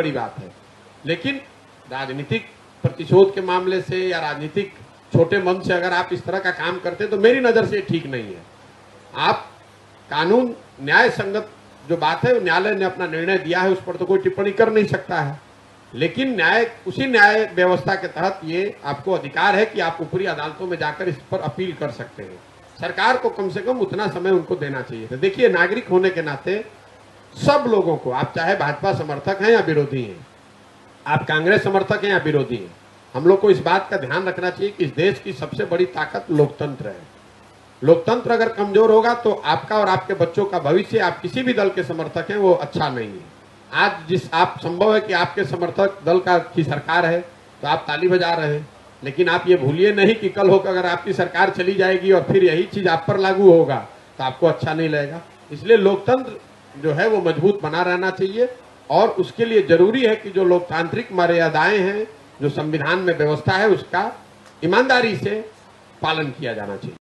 बड़ी बात है। लेकिन राजनीतिक प्रतिशोध के मामले से या राजनीतिक छोटे मन से अगर आप इस तरह का काम करते तो मेरी नज़र से ठीक नहीं है। आप कानून, न्याय संगत जो बात है, न्यायालय ने अपना निर्णय दिया है, उस पर तो कोई टिप्पणी कर नहीं सकता है। लेकिन न्याय, उसी न्याय व्यवस्था के तहत ये आपको अधिकार है कि आप ऊपरी अदालतों में जाकर इस पर अपील कर सकते हैं। सरकार को कम से कम उतना समय उनको देना चाहिए देखिए, नागरिक होने के नाते सब लोगों को। आप चाहे भाजपा समर्थक हैं या विरोधी हैं, आप कांग्रेस समर्थक हैं या विरोधी हैं, हम लोग को इस बात का ध्यान रखना चाहिए कि इस देश की सबसे बड़ी ताकत लोकतंत्र है। लोकतंत्र अगर कमज़ोर होगा तो आपका और आपके बच्चों का भविष्य, आप किसी भी दल के समर्थक हैं, वो अच्छा नहीं है। आज जिस, आप, संभव है कि आपके समर्थक दल का, की सरकार है तो आप ताली बजा रहे हैं। लेकिन आप ये भूलिए नहीं कि कल होकर अगर आपकी सरकार चली जाएगी और फिर यही चीज़ आप पर लागू होगा तो आपको अच्छा नहीं लगेगा। इसलिए लोकतंत्र जो है वो मज़बूत बना रहना चाहिए। और उसके लिए ज़रूरी है कि जो लोकतांत्रिक मर्यादाएँ हैं, जो संविधान में व्यवस्था है, उसका ईमानदारी से पालन किया जाना चाहिए।